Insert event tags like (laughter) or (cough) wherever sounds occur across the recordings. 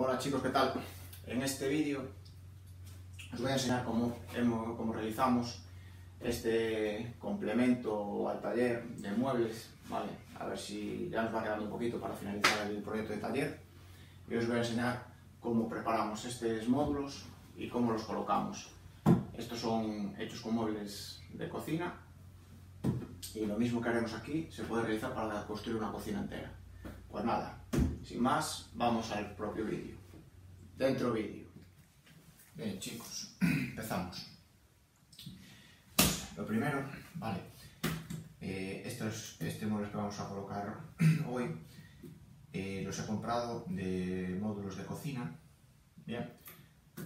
Hola chicos, ¿qué tal? En este vídeo os voy a enseñar cómo, cómo realizamos este complemento al taller de muebles, ¿vale? A ver si ya nos va quedando un poquito para finalizar el proyecto de taller. Y os voy a enseñar cómo preparamos estos módulos y cómo los colocamos. Estos son hechos con muebles de cocina y lo mismo que haremos aquí se puede realizar para construir una cocina entera. Pues nada, sin más, vamos al propio vídeo. Dentro vídeo. Bien chicos, (clears throat) empezamos. Lo primero, vale, eh, estos, este muebles que vamos a colocar (clears throat) hoy eh, los he comprado de módulos de cocina, bien,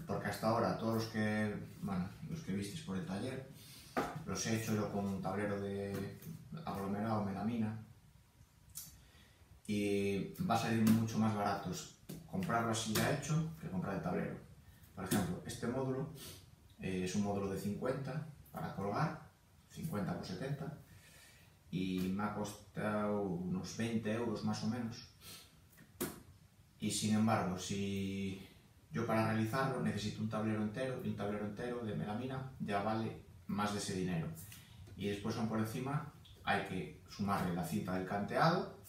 porque hasta ahora todos los que, bueno, los que visteis por el taller, los he hecho yo con un tablero de aglomerado melamina y va a salir mucho más baratos comprarlo así ya hecho que comprar el tablero. Por ejemplo, este módulo eh, es un módulo de 50 para colgar, 50 por 70, y me ha costado unos 20 euros más o menos. Y sin embargo, si yo para realizarlo necesito un tablero entero, y un tablero entero de melamina ya vale más de ese dinero. Y después aún por encima hay que sumarle la cinta del canteado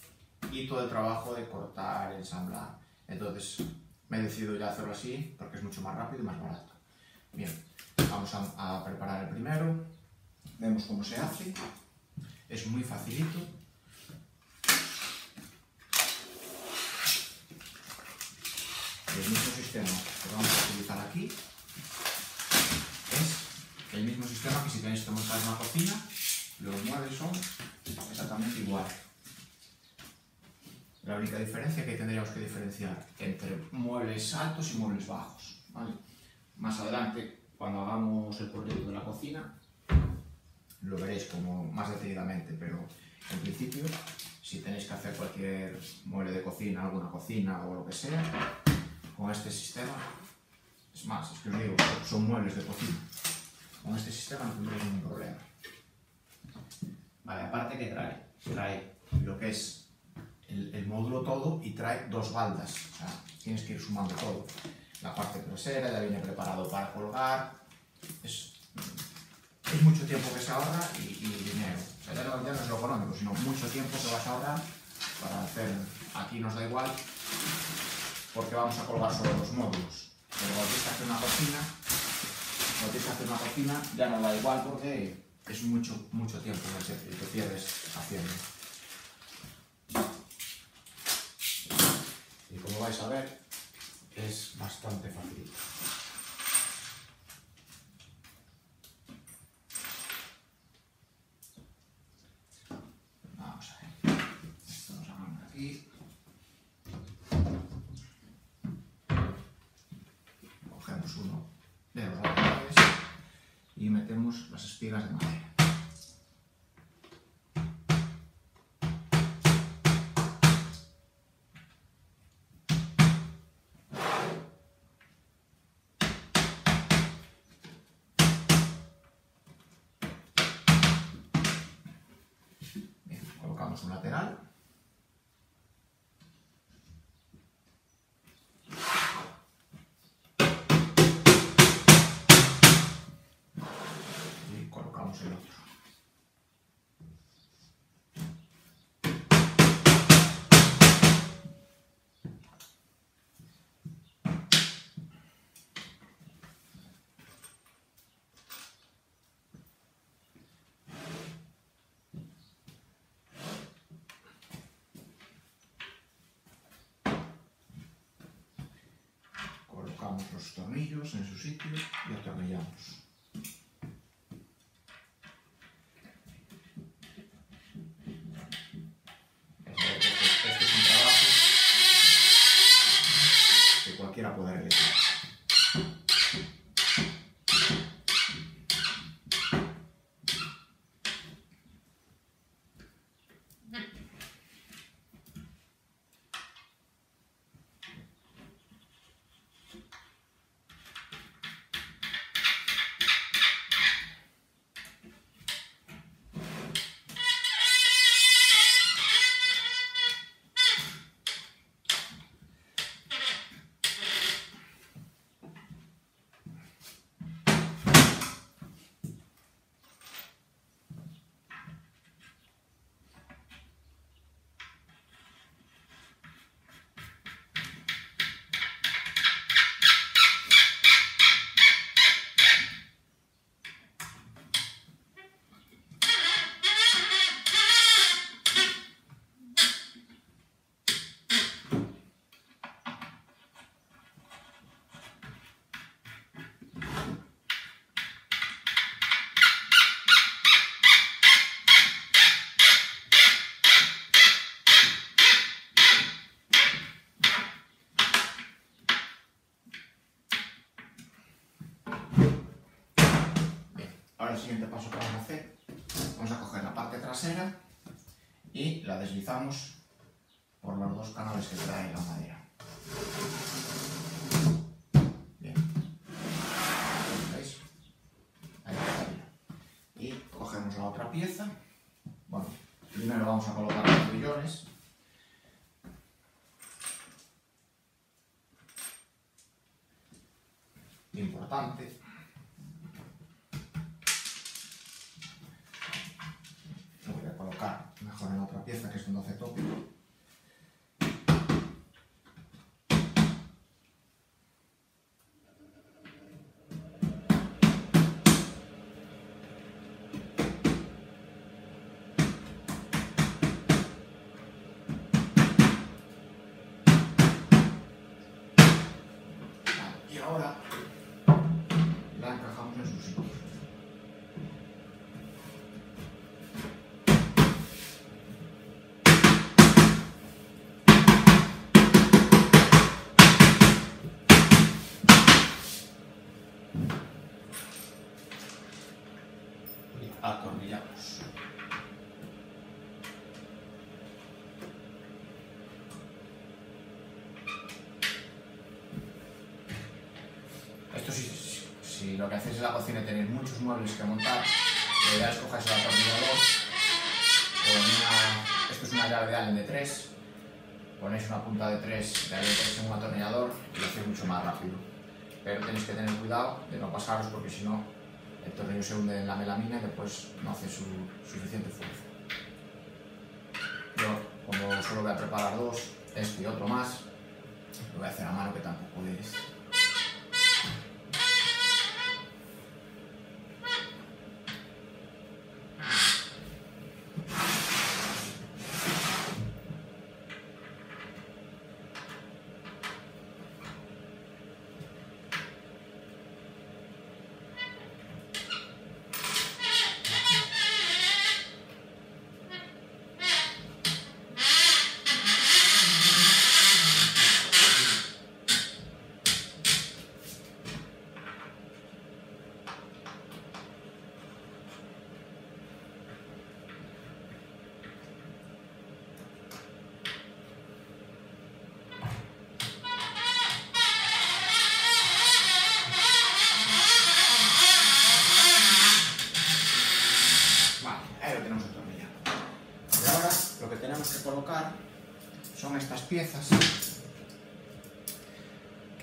y todo el trabajo de cortar, ensamblar. Entonces me he decidido ya hacerlo así porque es mucho más rápido y más barato. Bien, vamos a, preparar el primero. Vemos cómo se hace. Es muy facilito. El mismo sistema que vamos a utilizar aquí es el mismo sistema que si tenéis que montar una cocina, los muebles son exactamente igual. La única diferencia que tendríamos que diferenciar entre muebles altos y muebles bajos. ¿vale? Más adelante, cuando hagamos el proyecto de la cocina, lo veréis como más detenidamente, pero en principio, si tenéis que hacer cualquier mueble de cocina, alguna cocina o lo que sea, con este sistema, es más, es que os digo, son muebles de cocina. Con este sistema no tendréis ningún problema. Vale, aparte que trae, trae lo que es el, el módulo todo y trae dos baldas. O sea, tienes que ir sumando todo. La parte trasera ya viene preparado para colgar. Es, es mucho tiempo que se ahorra y, y dinero. O sea, ya, no, ya no es lo económico, sino mucho tiempo que vas a ahorrar para hacer. Aquí nos da igual porque vamos a colgar solo los módulos. Pero cuando tienes que hacer una cocina, cuando tienes que hacer una cocina ya no da igual porque es mucho, mucho tiempo que te- pierdes haciendo. Y como vais a ver, es bastante fácil. Vamos a ver. Esto sacamos de aquí. Cogemos uno de los y metemos las espigas de madera. Colocamos un lateral. colocamos los tornillos en su sitio y atornillamos. Por los dos canales que trae la madera. Bien. ¿Veis? Ahí está Y cogemos la otra pieza. Bueno, primero vamos a colocar los billones. Importante. Otra pieza que es donde hace tope. y ahora atornillamos. Esto si, si- lo que hacéis en la cocina y tenéis muchos muebles que montar, idea es cogerse el atornillador en una- esto es una llave de Allen de 3, ponéis una punta de 3 de Allen de 3 en un atornillador y lo hacéis mucho más rápido. Pero tenéis que tener cuidado de no pasaros porque si no el tornillo se hunde en la melamina y después no hace su suficiente fuerza. Yo, como solo voy a preparar dos, este y otro más, lo voy a hacer a mano que tampoco es...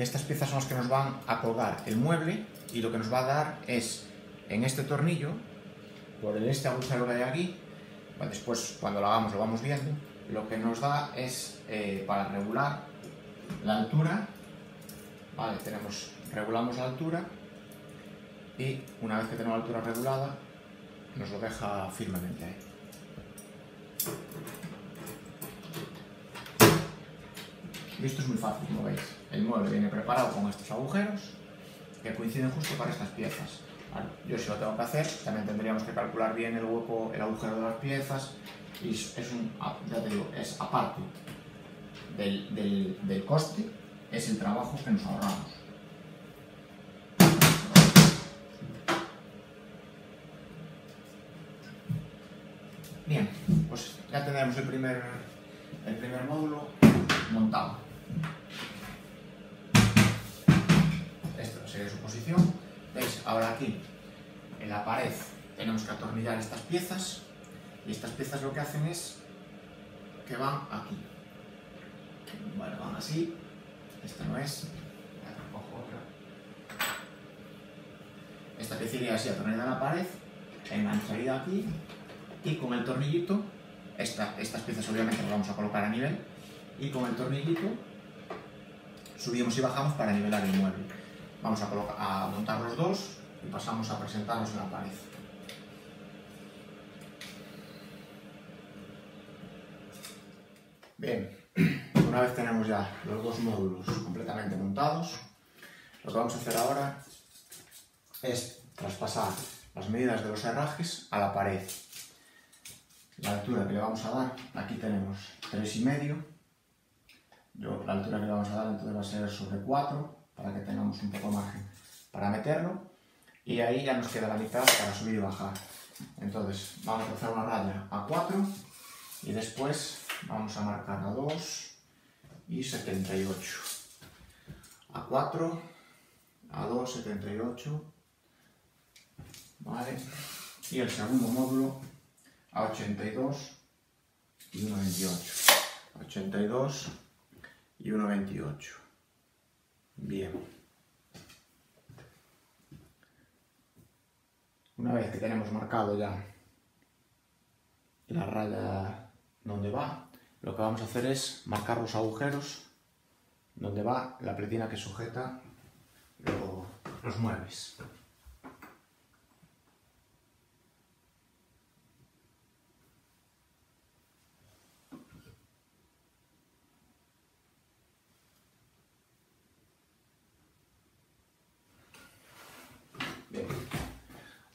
Estas piezas son las que nos van a colgar el mueble y lo que nos va a dar es en este tornillo, por el este agujero que hay aquí, bueno, después cuando lo hagamos lo vamos viendo, lo que nos da es eh, para regular la altura, vale, tenemos, regulamos la altura y una vez que tenemos la altura regulada, nos lo deja firmemente ahí. Y esto es muy fácil, como veis. El mueble viene preparado con estos agujeros que coinciden justo para estas piezas. Yo si lo tengo que hacer, también tendríamos que calcular bien el hueco, el agujero de las piezas y es ya te digo, es aparte del, del, del coste, es el trabajo que nos ahorramos. Bien, pues ya tenemos el primer, el primer módulo montado. Esto sería su posición. ¿Veis? Ahora aquí, en la pared, tenemos que atornillar estas piezas. Y estas piezas lo que hacen es que van aquí. Vale, van así. Esta no es. Otra. Esta pieza iría así atornillada en la pared. Engancharía aquí y con el tornillito, esta- estas piezas obviamente las vamos a colocar a nivel, y con el tornillito subimos y bajamos para nivelar el mueble. Vamos a, montar los dos y pasamos a presentarlos en la pared. Bien, (clears throat) una vez tenemos ya los dos módulos completamente montados, lo que vamos a hacer ahora es traspasar las medidas de los herrajes a la pared. La altura que le vamos a dar, aquí tenemos 3,5. Yo la altura que le vamos a dar entonces va a ser sobre 4 para que tengamos un poco margen para meterlo. y ahí ya nos queda la mitad para subir y bajar. Entonces vamos a hacer una raya a 4 y después vamos a marcar a 2 y 78. A 4, a 2, 78. Vale. Y el segundo módulo a 82 y 1,28. 82 y 1,28. Bien. Una vez que tenemos marcado ya la raya donde va, lo que vamos a hacer es marcar los agujeros donde va la pletina que sujeta los muebles.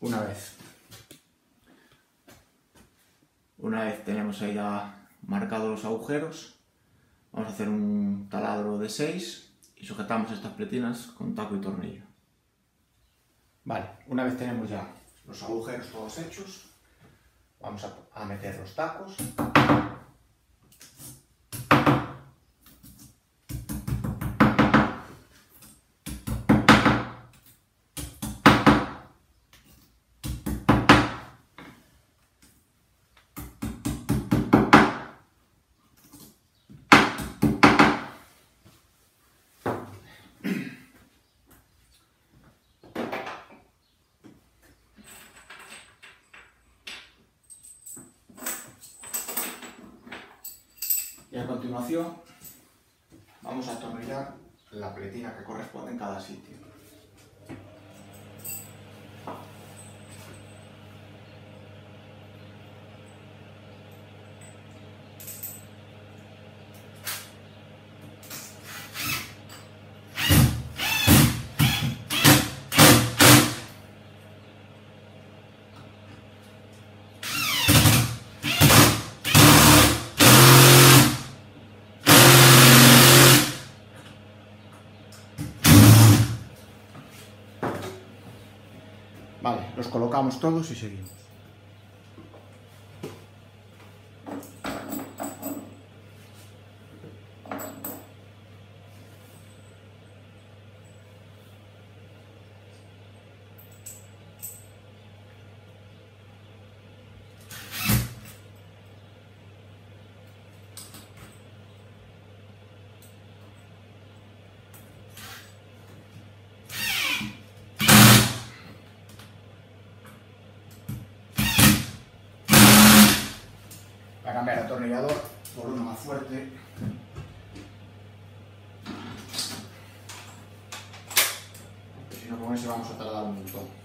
Una vez. Una vez tenemos ahí ya marcados los agujeros, vamos a hacer un taladro de 6 y sujetamos estas pletinas con taco y tornillo. Vale, una vez tenemos ya los agujeros todos hechos, vamos a, a meter los tacos. Vamos a atornillar la pletina que corresponde en cada sitio. Vale, los colocamos todos y seguimos. Cambiar atornillador por uno más fuerte. Si no con ese vamos a tardar un montón.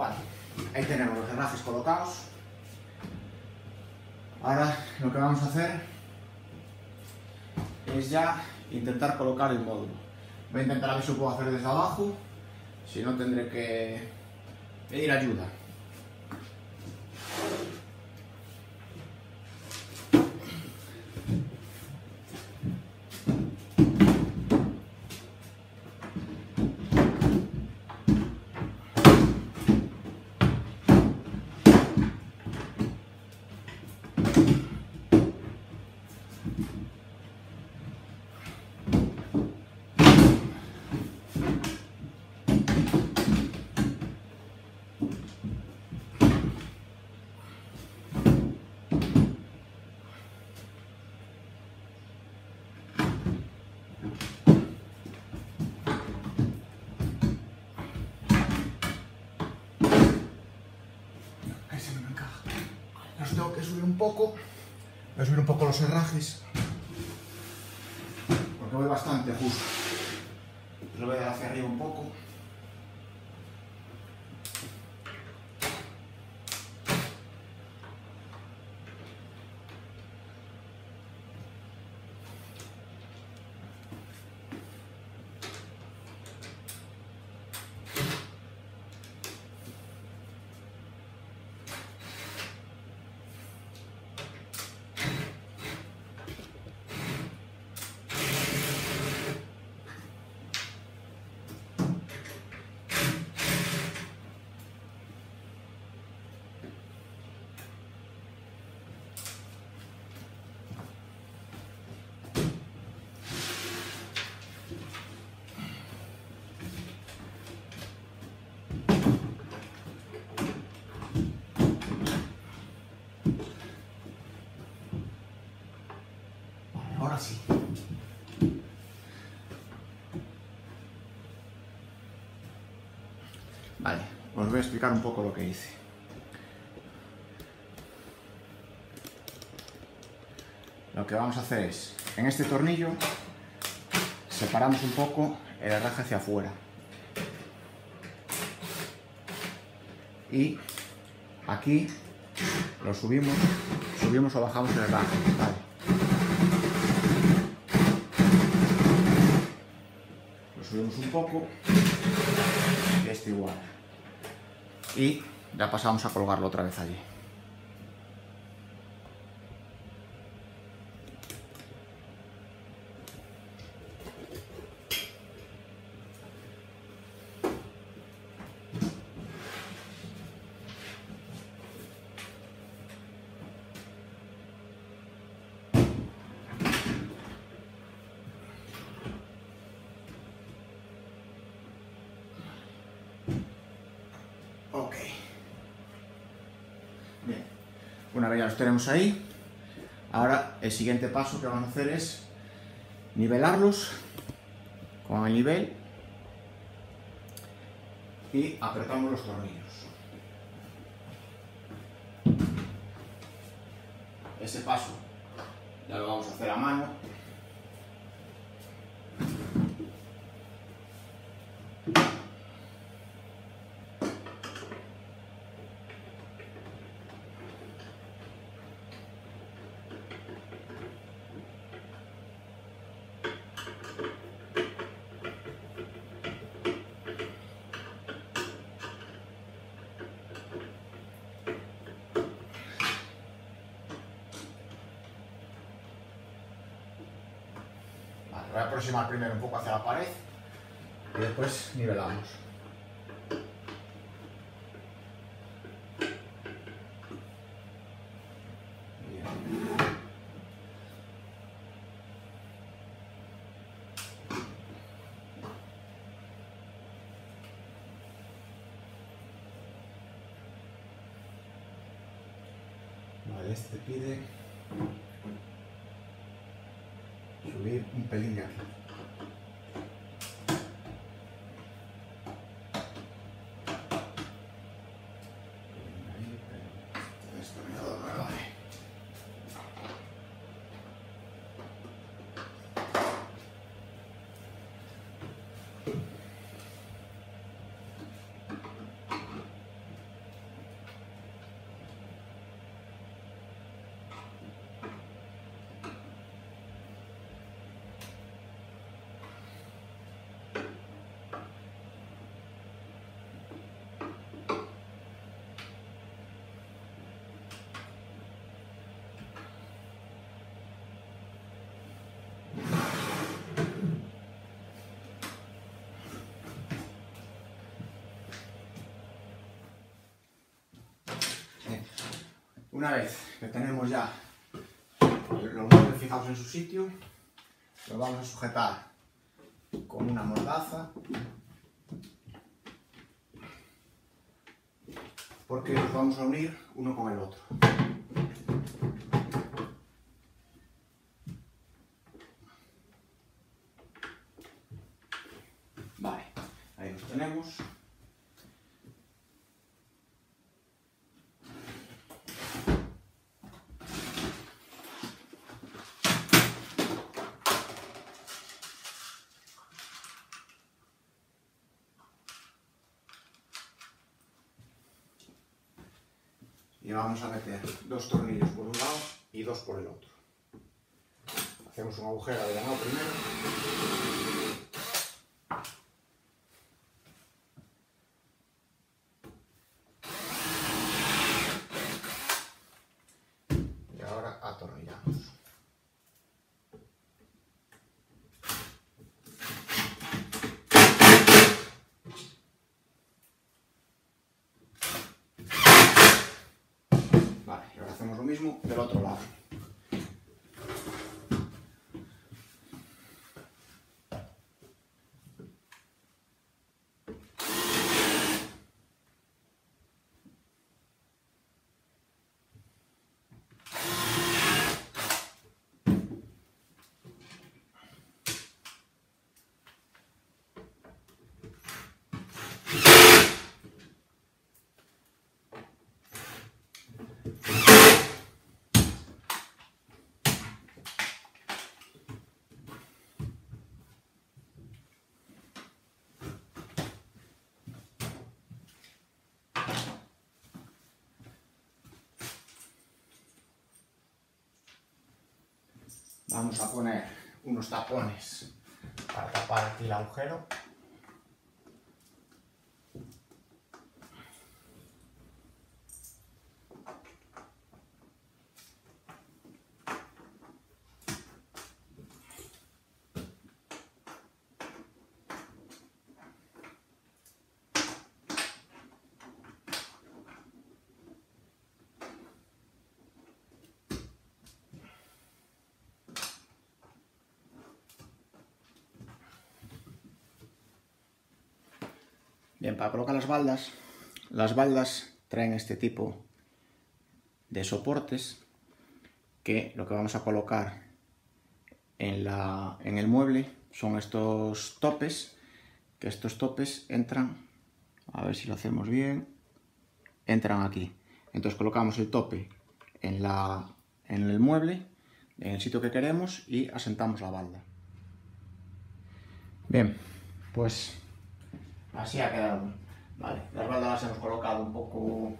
Vale, ahí tenemos los herrajes colocados. Ahora lo que vamos a hacer es ya intentar colocar el módulo. Voy a intentar a ver si lo puedo hacer desde abajo, si no tendré que pedir ayuda. Ahí se me encaja. Los que subir un poco. Voy a subir un poco los herrajes. Porque voy bastante justo. Lo voy a dar hacia arriba un poco. Ahora sí. Vale, os voy a explicar un poco lo que hice. Lo que vamos a hacer es, en este tornillo, separamos un poco el herraje hacia afuera. Y aquí lo subimos, subimos o bajamos el herraje. Lo subimos un poco y este igual. Y ya pasamos a colgarlo otra vez allí. Una vez ya los tenemos ahí, ahora el siguiente paso que vamos a hacer es nivelarlos con el nivel y apretamos los tornillos. Ese paso ya lo vamos a hacer a mano. Voy a aproximar primero un poco hacia la pared y después nivelamos. Bien. Vale, este pide subir un pelín de aquí. Ahí, pero el destornillador no me vale. Una vez que tenemos ya los muebles fijados en su sitio, los vamos a sujetar con una mordaza porque los vamos a unir uno con el otro. Vale, ahí los tenemos. y vamos a meter dos tornillos por un lado y dos por el otro. Hacemos un agujero de ganado primero. Y ahora atornillamos. Y ahora hacemos lo mismo del otro lado. Vamos a poner unos tapones para tapar aquí el agujero. Bien, para colocar las baldas, las baldas traen este tipo de soportes que lo que vamos a colocar en, la, en el mueble son estos topes, que estos topes entran, a ver si lo hacemos bien, entran aquí. Entonces colocamos el tope en, la, en el mueble, en el sitio que queremos y asentamos la balda. Bien, pues Así ha quedado. Vale, las baldas las hemos colocado un poco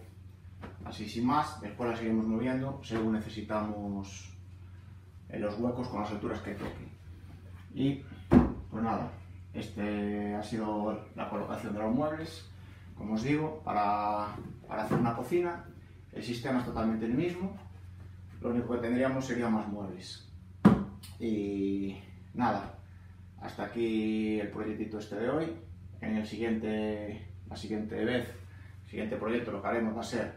así sin más, después las seguimos moviendo según necesitamos en los huecos con las alturas que toque. Y pues nada, este ha sido la colocación de los muebles. Como os digo, para, para hacer una cocina, el sistema es totalmente el mismo, lo único que tendríamos serían más muebles. Y nada, hasta aquí el proyectito este de hoy en el siguiente, la siguiente vez, el siguiente proyecto lo que haremos va a ser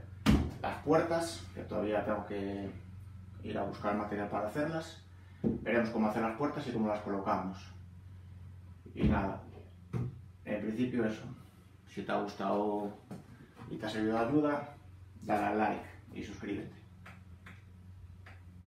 las puertas, que todavía tengo que ir a buscar material para hacerlas. Veremos cómo hacer las puertas y cómo las colocamos. Y nada, en principio eso. Si te ha gustado y te ha servido de ayuda, dale al like y suscríbete.